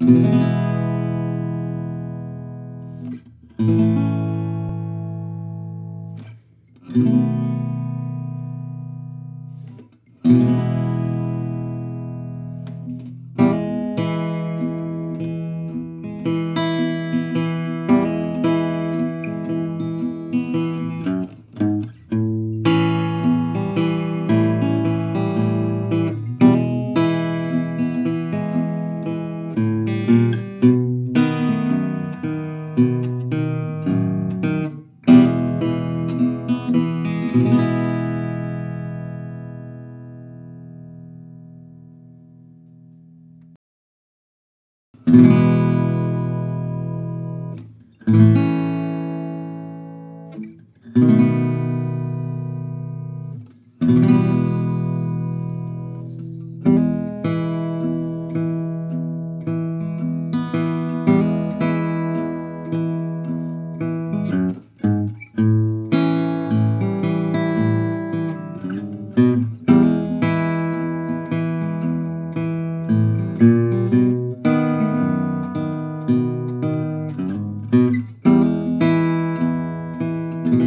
Música thank